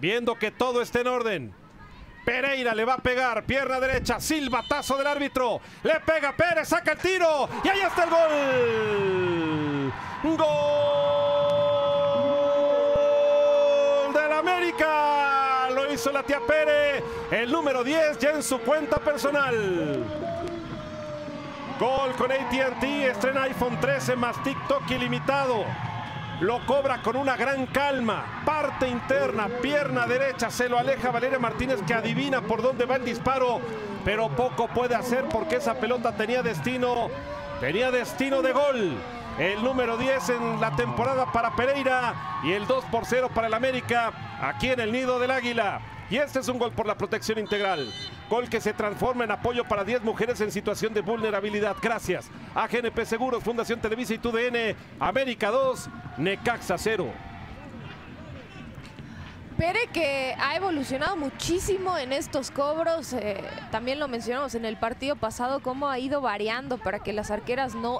Viendo que todo está en orden. Pereira le va a pegar, pierna derecha, silbatazo del árbitro, le pega Pérez, saca el tiro y ahí está el gol. Gol del América. Lo hizo la tía Pérez, el número 10 ya en su cuenta personal. Gol con ATT, estrena iPhone 13 más TikTok ilimitado. Lo cobra con una gran calma. Parte interna, pierna derecha, se lo aleja Valeria Martínez que adivina por dónde va el disparo. Pero poco puede hacer porque esa pelota tenía destino, tenía destino de gol. El número 10 en la temporada para Pereira y el 2 por 0 para el América aquí en el nido del Águila. Y este es un gol por la protección integral. Gol que se transforma en apoyo para 10 mujeres en situación de vulnerabilidad. Gracias a GNP Seguros, Fundación Televisa y TUDN. América 2, Necaxa 0. Pere que ha evolucionado muchísimo en estos cobros. eh, también lo mencionamos en el partido pasado, cómo ha ido variando para que las arqueras no